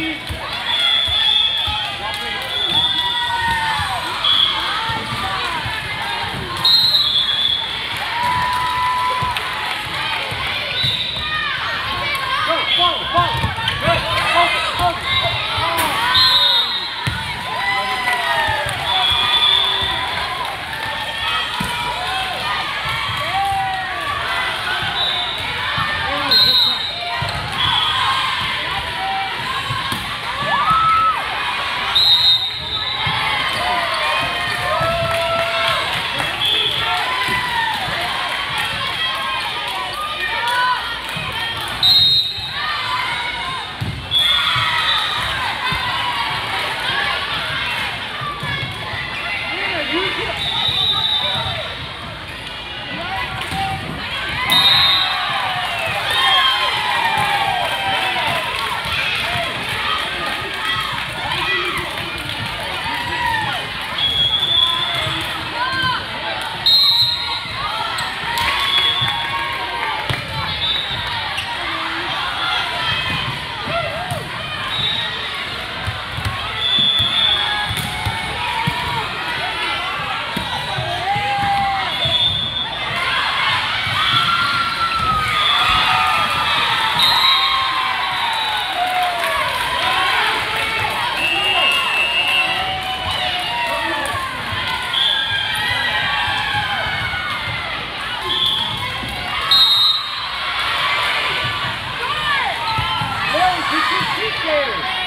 Keep Cheers!